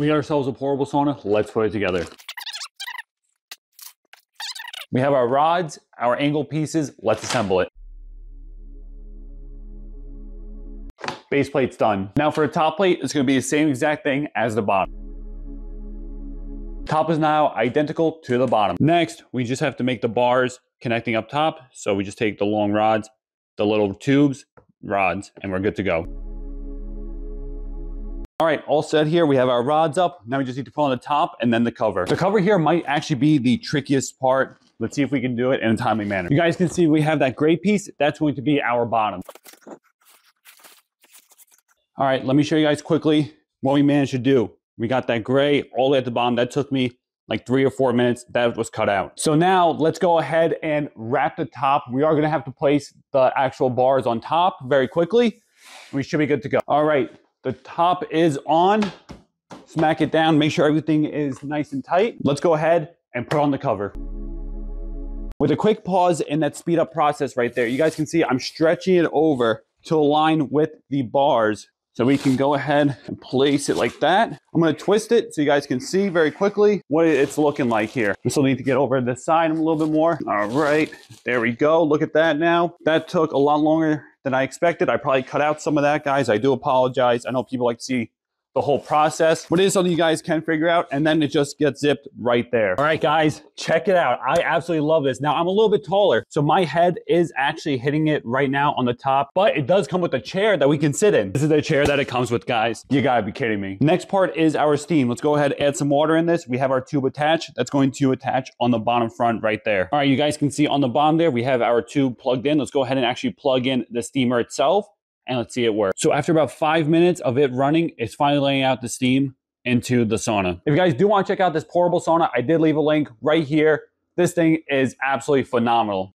We got ourselves a portable sauna. Let's put it together. We have our rods, our angle pieces. Let's assemble it. Base plate's done. Now for a top plate, it's gonna be the same exact thing as the bottom. Top is now identical to the bottom. Next, we just have to make the bars connecting up top. So we just take the long rods, the little tubes, rods, and we're good to go. All right, all set here. We have our rods up. Now we just need to put on the top and then the cover. The cover here might actually be the trickiest part. Let's see if we can do it in a timely manner. You guys can see we have that gray piece. That's going to be our bottom. All right, let me show you guys quickly what we managed to do. We got that gray all the way at the bottom. That took me like three or four minutes. That was cut out. So now let's go ahead and wrap the top. We are gonna have to place the actual bars on top very quickly. We should be good to go. All right, the top is on. Smack it down, make sure everything is nice and tight. Let's go ahead and put on the cover. With a quick pause in that speed up process right there, you guys can see I'm stretching it over to align with the bars so we can go ahead and place it like that. I'm gonna twist it so you guys can see very quickly what it's looking like here. We still need to get over the side a little bit more. All right, there we go. Look at that now. That took a lot longer than I expected. I probably cut out some of that, guys. I do apologize. I know people like to see the whole process. But it is something you guys can figure out and then it just gets zipped right there. All right, guys, check it out. I absolutely love this. Now I'm a little bit taller, so my head is actually hitting it right now on the top, but it does come with a chair that we can sit in. This is the chair that it comes with, guys. You gotta be kidding me. Next part is our steam. Let's go ahead and add some water in this. We have our tube attached. That's going to attach on the bottom front right there. All right, you guys can see on the bottom there, we have our tube plugged in. Let's go ahead and actually plug in the steamer itself and let's see it work. So after about five minutes of it running, it's finally laying out the steam into the sauna. If you guys do want to check out this portable sauna, I did leave a link right here. This thing is absolutely phenomenal.